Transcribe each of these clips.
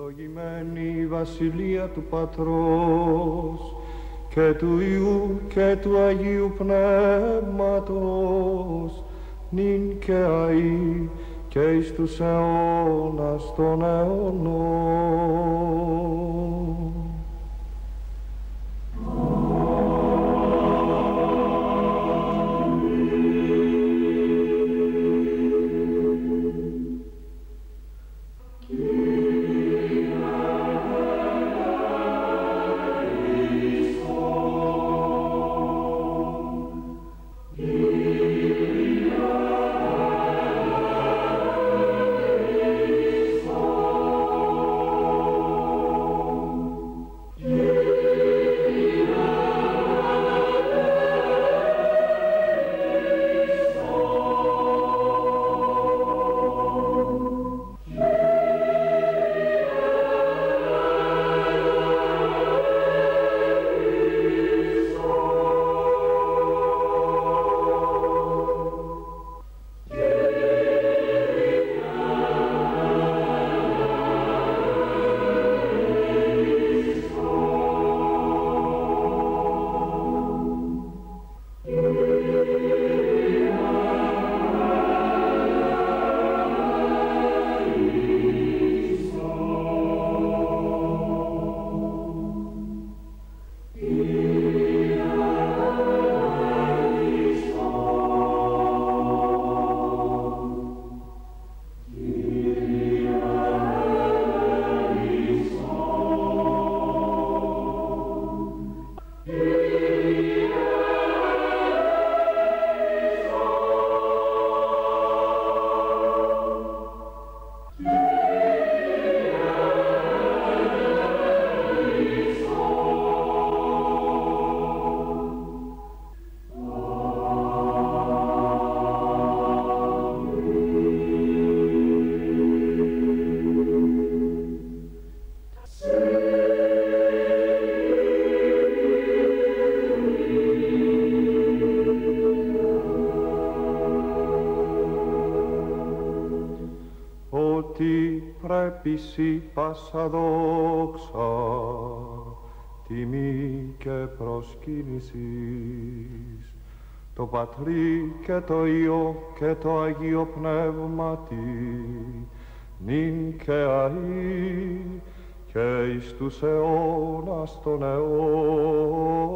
Ευλογημένη η Βασιλεία του Πατρός και του Ιού και του Αγίου Πνεύματος νυν και αΐ και εις τους αιώνας των αιώνων. Πίση πάσα δόξα, τιμή και προσκύνησης, το Πατρί και το Υιό και το Αγίο Πνεύματι, νυν και αΐ και εις τους αιώνας των αιώνων.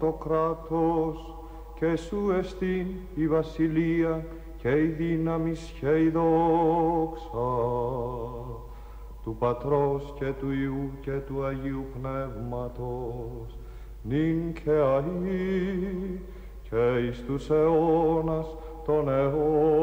Το κράτος και σου εστίν η βασιλεία και η δύναμη και η δόξα του Πατρός και του Ιού και του Αγίου Πνεύματος νυν και αΐ και εις τους αιώνας των αιώνων.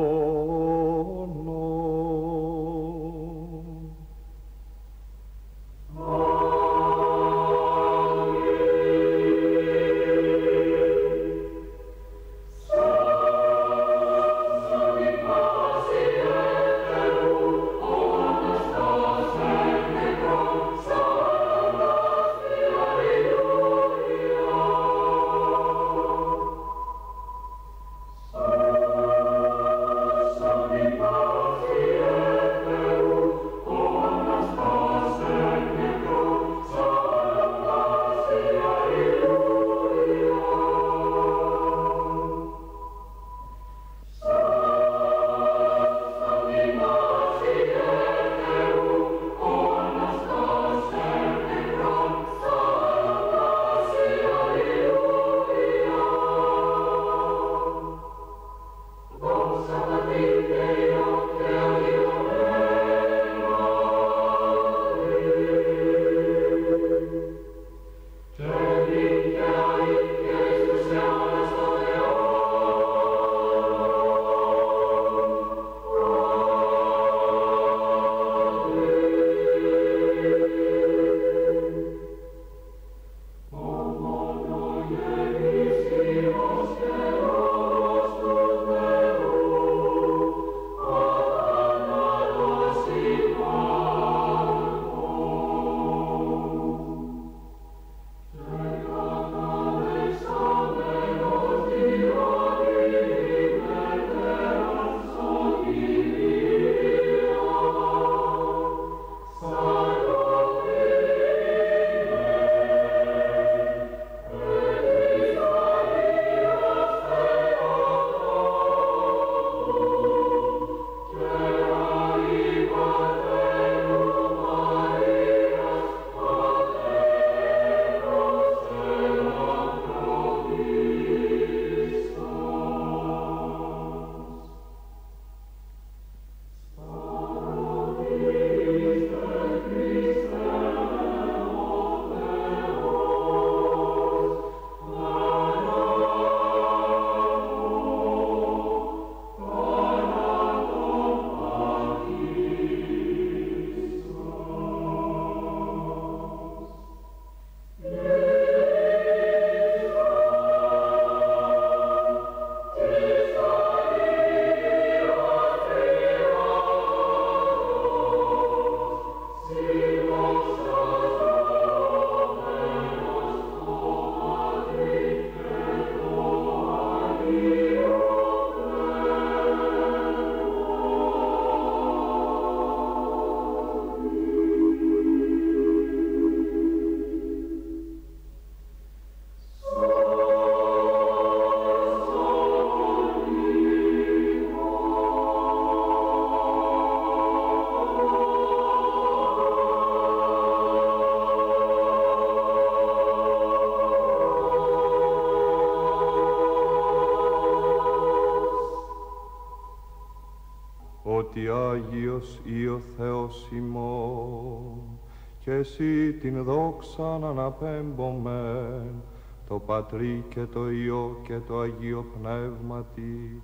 Άγιος ή ο Θεός ημών, και εσύ την δόξα να αναπέμπομεν, το Πατρί και το Υιό και το Αγίο Πνεύματι,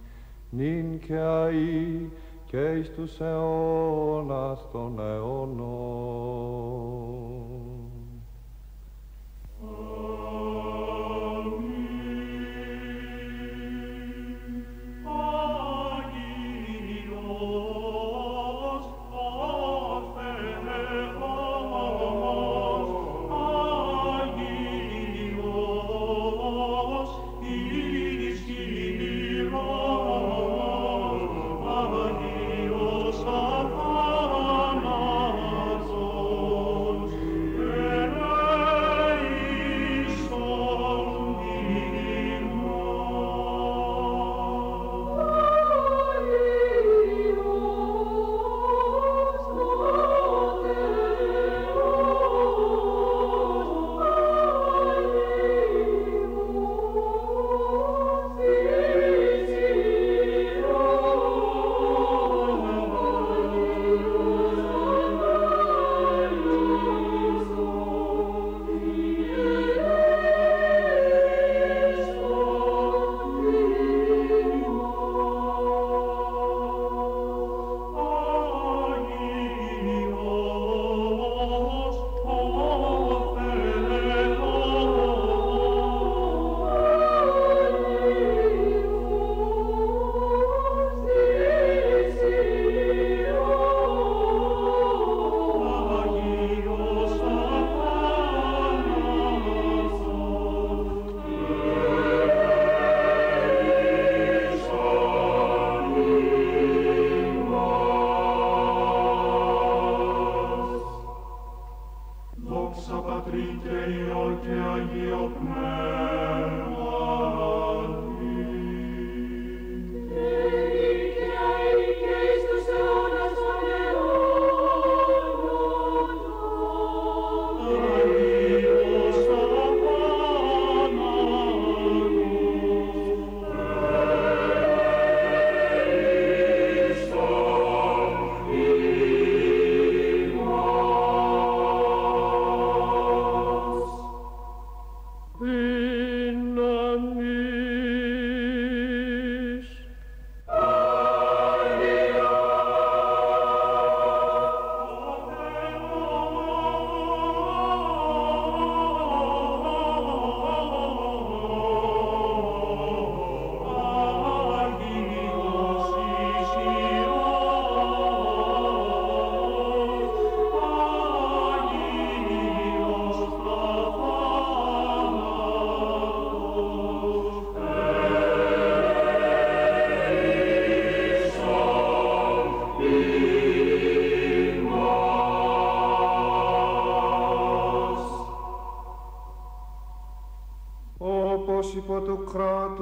νυν και αΐ και εις τους αιώνας των αιώνων.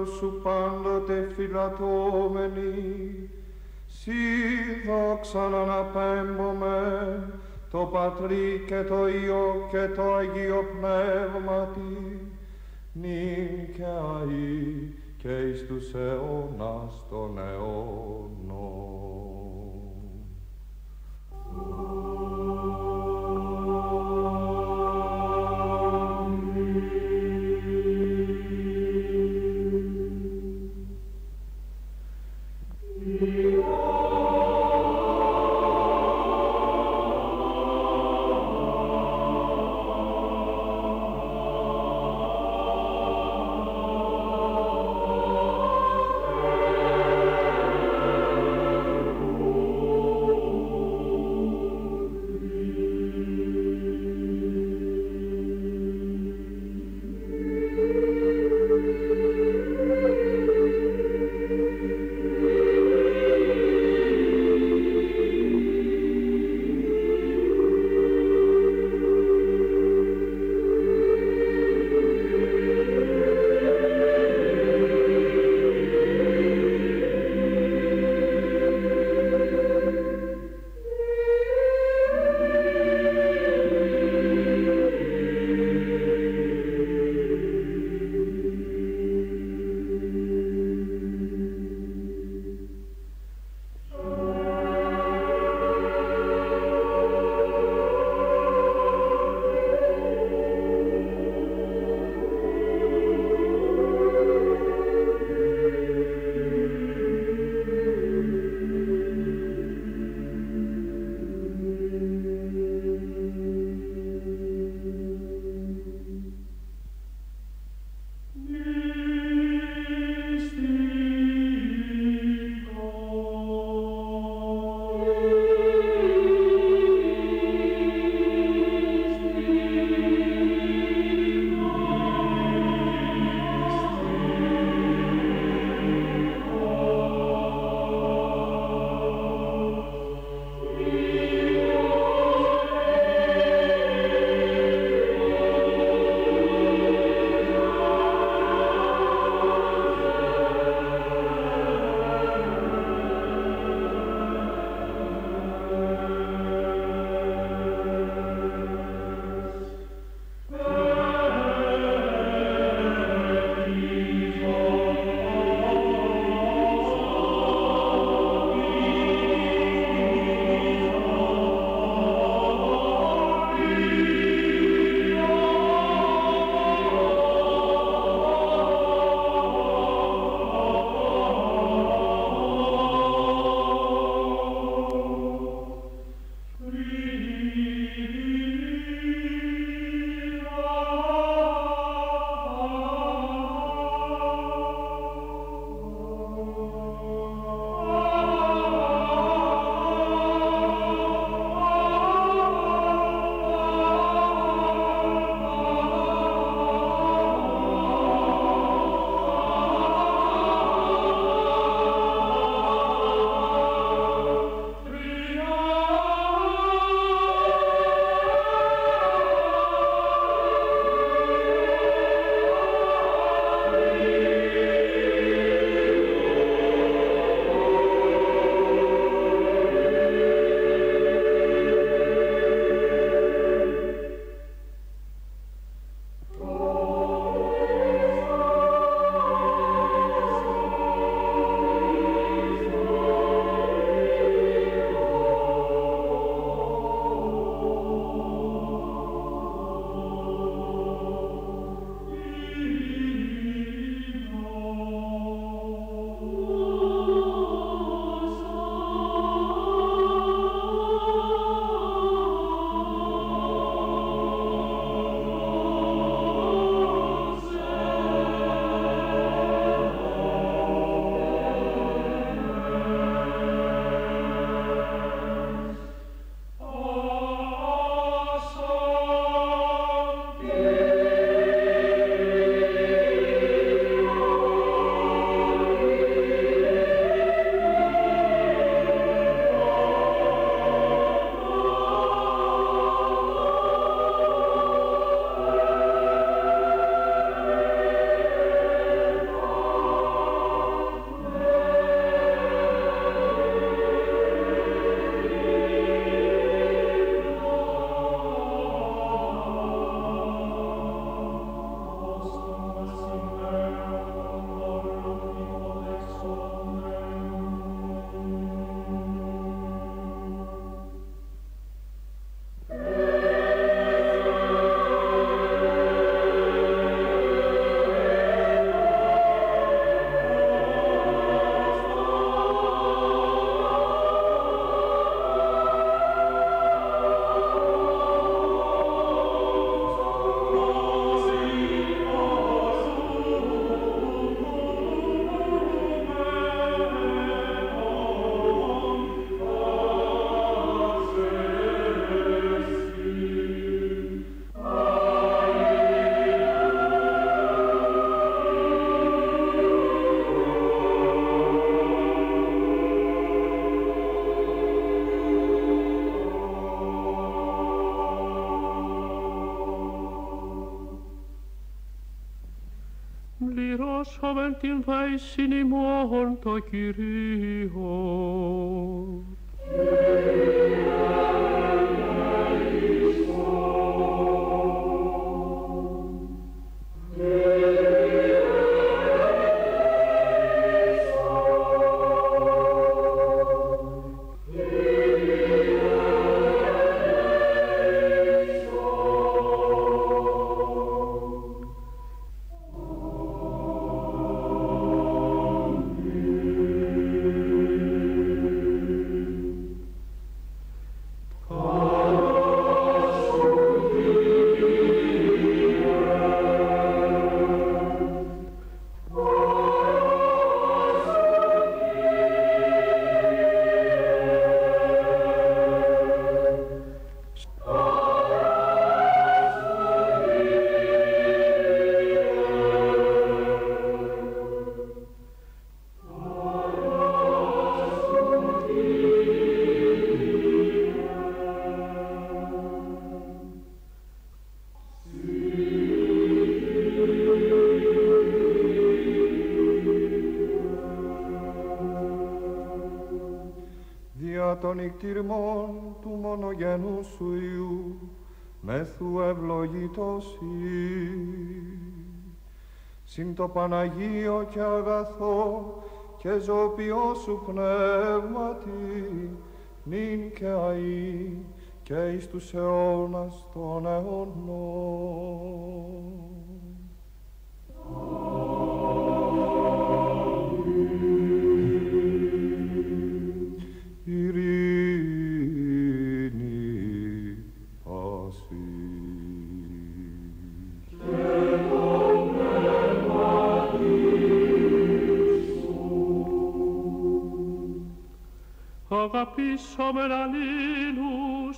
Σου πάντοτε φυλατώμενοι, σύ δόξα να αναπέμπομε, το Πατρί και το Υιό και το Αγίο Πνεύματι, νυν και αΐ και εις τους αιώνας την δέησιν ημών το Κυρίο. Των νικτήρμων του μονογενού σου Υιού, μεθού ευλογητός Συν το Παναγίο και αγαθό και ζωπιό σου πνεύματι, νυν και αΐ και εις τους αιώνας των αιώνων. Αγαπήσομεν αλλήλους,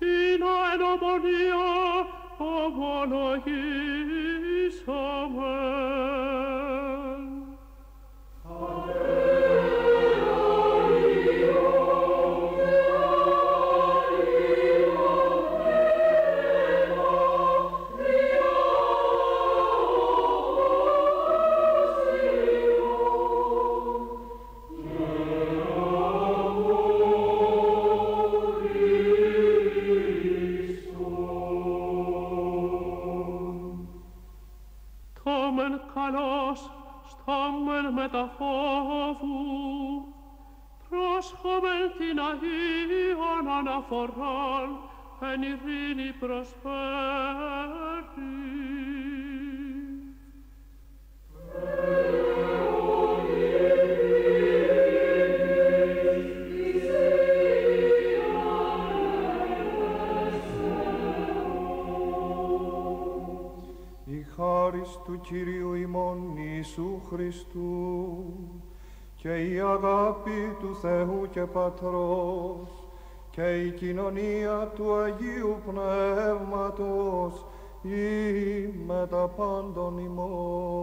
είναι εν ομονία ομολογήσομεν. Αγίον αναφοράν εν ειρήνη προσφέρει. του Κυρίου ημών Ιησού Χριστού και η αγάπη του Θεού και Πατρός και η κοινωνία του Αγίου Πνεύματος ή με τα πάντων ημών.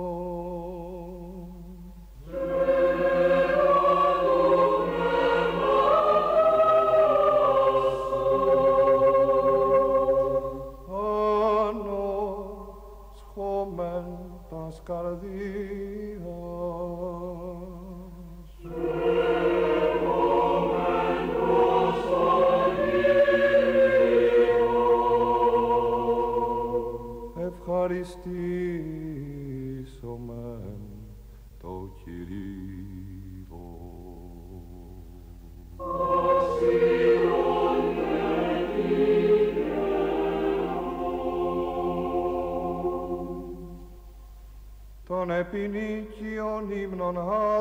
definition himnon high.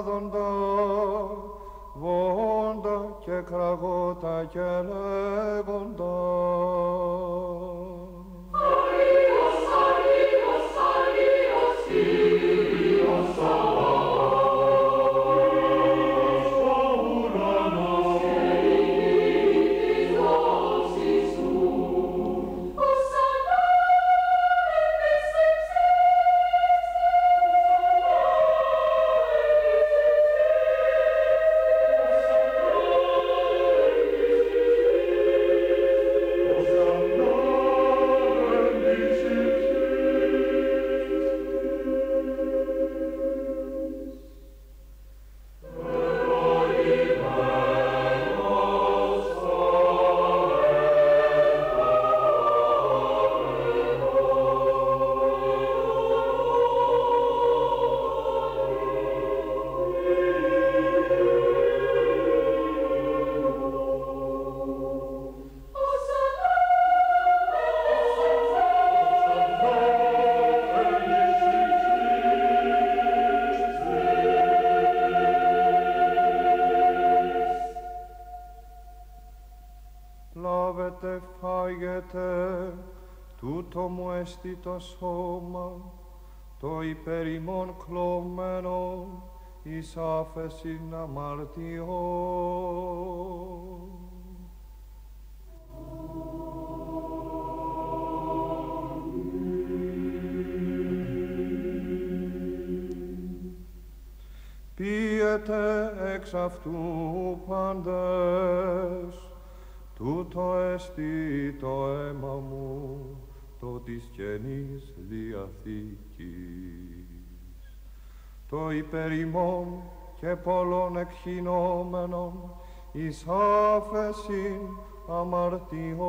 Το σώμα, το υπερημών κλωμένο, εις άφεσιν αμαρτιών. Πίετε εξ αυτού πάντες, τούτο εστί το αίμα μου, το της Καινής Διαθήκης. Το υπερημών και πολλών εκχυνόμενων εις άφεσιν αμαρτιών.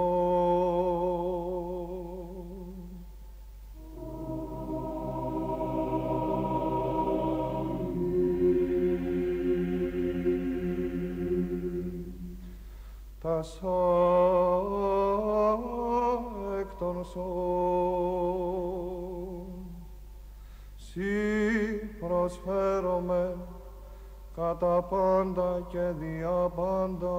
τας εκ των σώων. Σύ προσφέρομαι κατά πάντα και δια πάντα.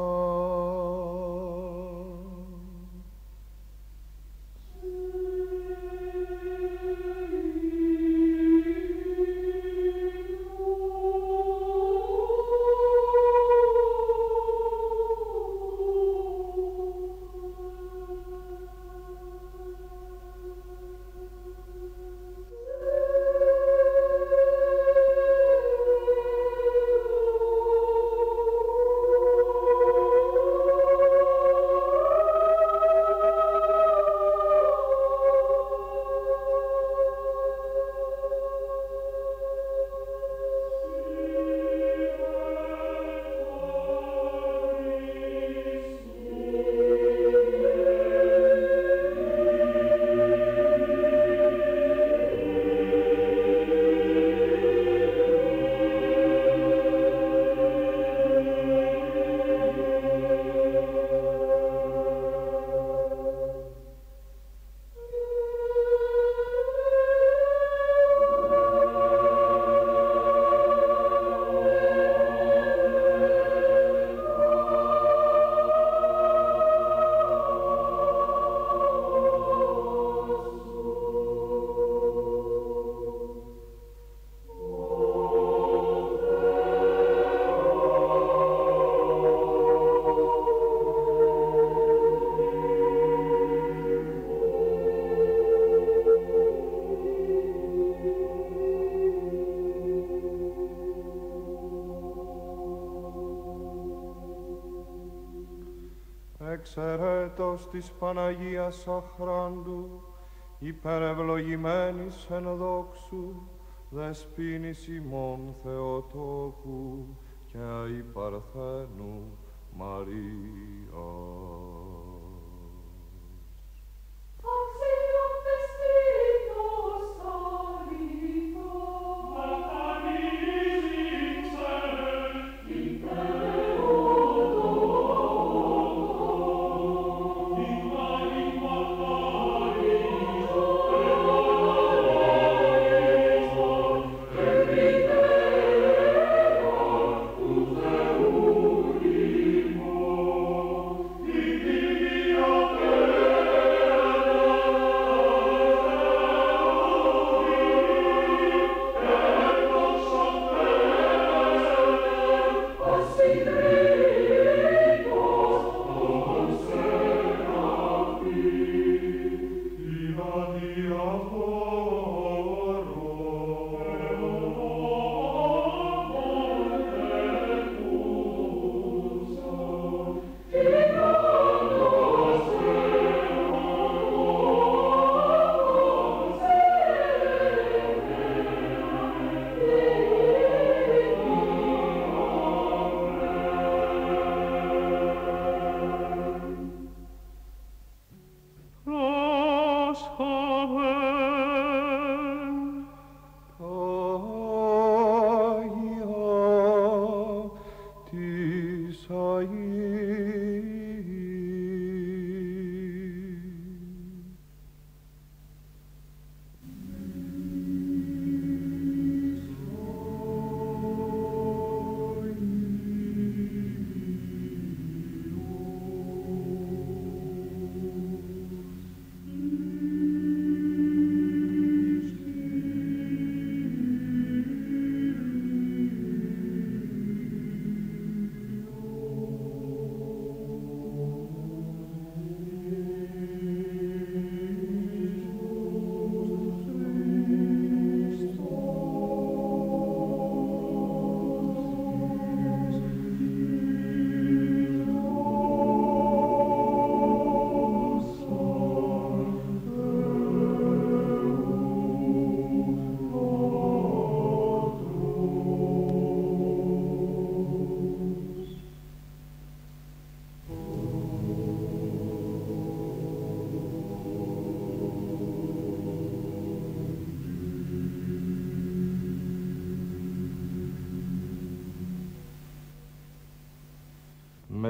Εξαιρέτως της Παναγίας Αχράντου, υπερευλογημένης εν δόξου, δεσπίνης ημών Θεοτόκου και αϊπαρθένου Μαρία.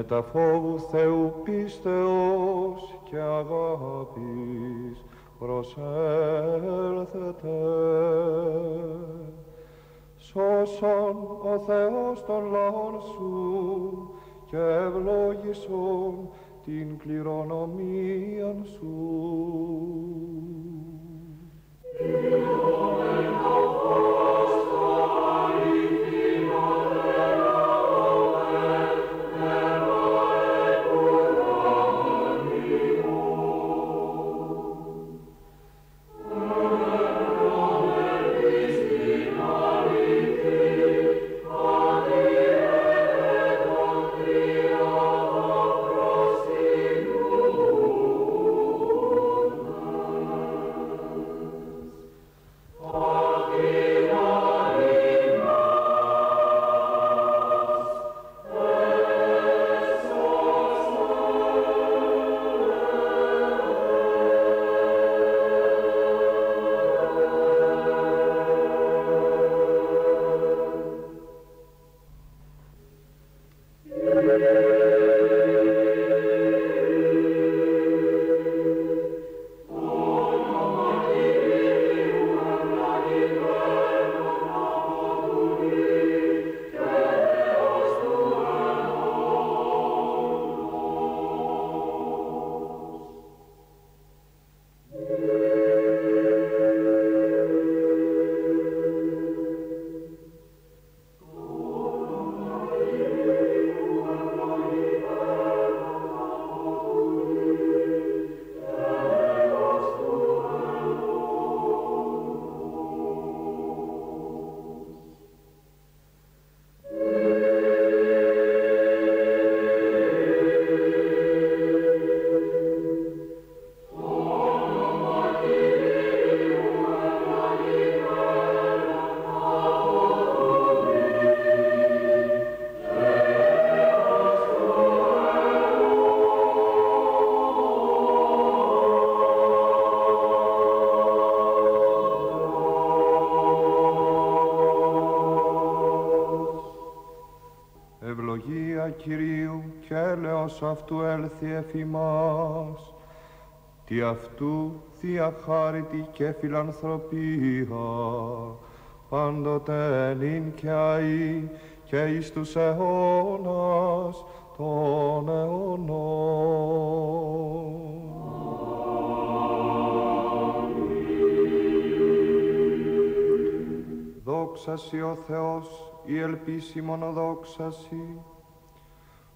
Τα φόβου Θεού πίστεως και αγάπης προσέλθετε. Σώσον ο Θεός των λαών σου και ευλόγησον την κληρονομία σου. Αυτού έλθει εφημάς, τι αυτού θεία χάρητη και φιλανθρωπία, πάντοτε νυν και αεί και εις τους αιώνας των αιώνων. Δόξασι ο Θεός, η ελπίσιμον δόξασι,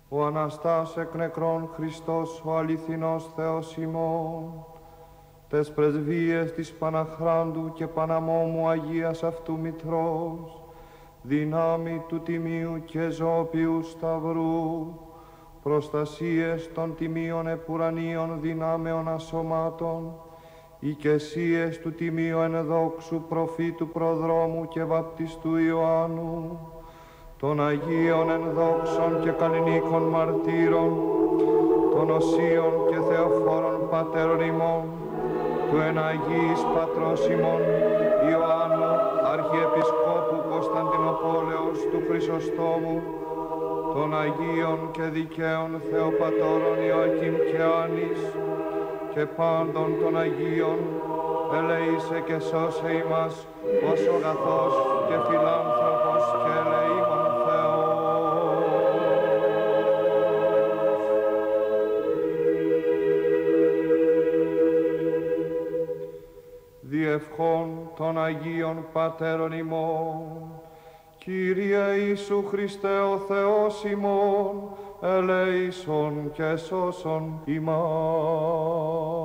ο Αναστάς εκ νεκρών Χριστός ο αληθινός Θεός ημών, τες πρεσβείες της Παναχράντου και Παναμόμου Αγίας αυτού Μητρός, δυνάμει του Τιμίου και Ζώπιου Σταυρού, προστασίες των Τιμίων Επουρανίων δυνάμεων ασωμάτων, οικεσίες του Τιμίου Ενδόξου Προφήτου Προδρόμου και Βαπτιστού Ιωάννου, των Αγίων ενδόξων και καλλινίκων μαρτύρων, των Οσίων και Θεοφόρων Πατέρων ημών, του εναγίης Πατρός ημών, Ιωάννου, Αρχιεπισκόπου Κωνσταντινοπόλεως του Χρυσοστόμου, των Αγίων και Δικαίων Θεοπατώρων Ιωακήμ και Άνης, και πάντων των Αγίων, ελεήσε και σώσε ημάς, ως ο αγαθός και φιλάνθρωπος ευχών των Αγίων Πατέρων ημών, Κύριε Ιησού Χριστέ ο Θεός ημών, ελέησον και σώσον ημάς.